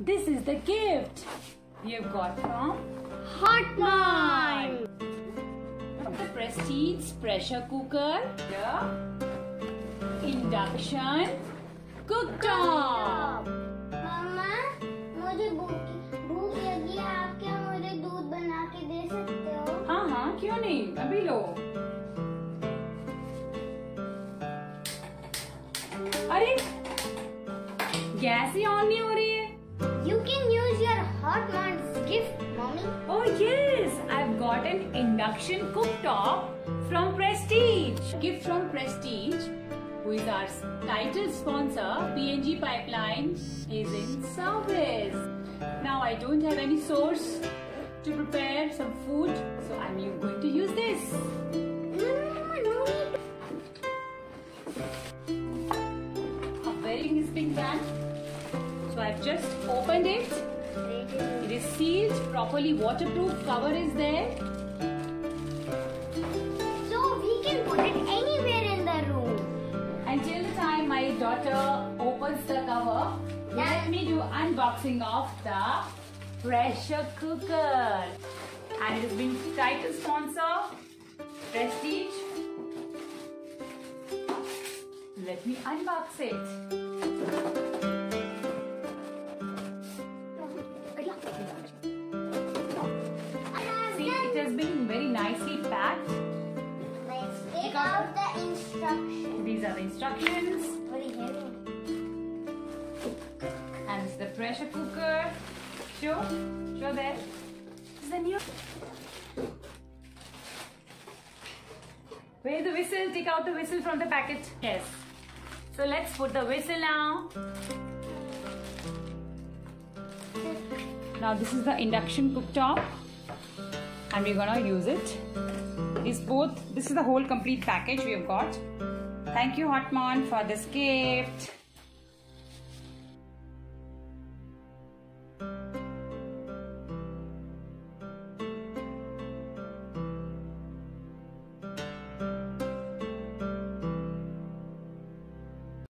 This is the gift we have got from Hotman. the Prestige pressure cooker, the induction cooktop. मामा मुझे भूख भूख लगी है आप क्या मुझे दूध बना के दे सकते हो हाँ हाँ क्यों नहीं अभी लो अरे गैस ही ऑन नहीं हो रही है you can use your Hotman's gift, mommy. Oh yes, I've got an induction cooktop from Prestige. Gift from Prestige, who is our title sponsor, PNG Pipeline, is in service. Now I don't have any source to prepare some food, so I'm going I've just opened it. It is sealed, properly waterproof, cover is there. So we can put it anywhere in the room. Until the time my daughter opens the cover, let me do unboxing of the pressure cooker. And it has been title sponsor, Prestige. Let me unbox it. Has been very nicely packed. Let's take out the instructions. These are the instructions. Very heavy. And it's the pressure cooker. Show, show there. This is the new. Where the whistle? Take out the whistle from the packet. Yes. So let's put the whistle now. Now this is the induction cooktop, and we're gonna use it. Is both. This is the whole complete package we have got. Thank you, Hotman, for this gift.